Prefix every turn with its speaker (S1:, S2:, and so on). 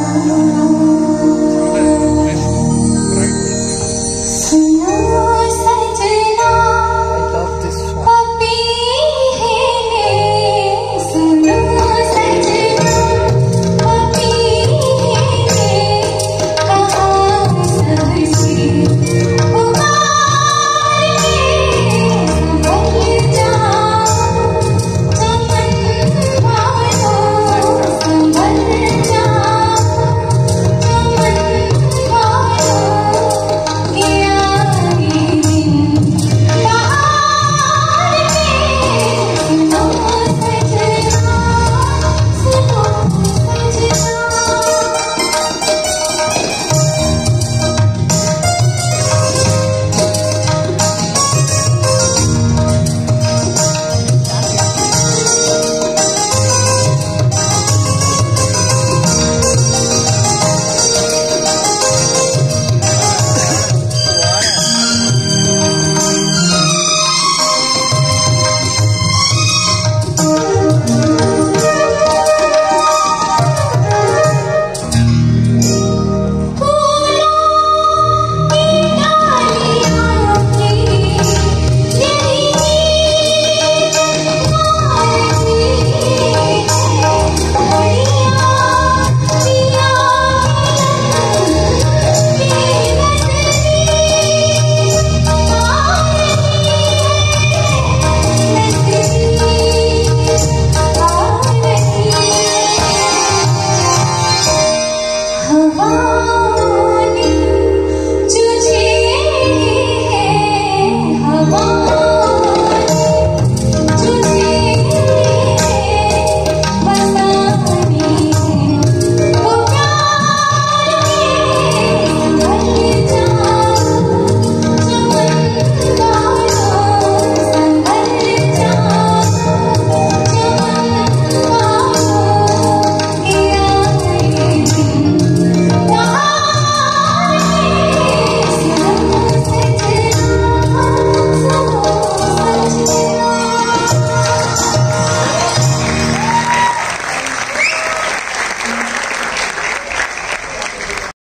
S1: 让我。